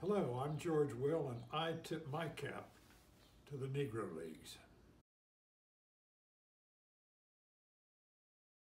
Hello, I'm George Will, and I tip my cap to the Negro Leagues.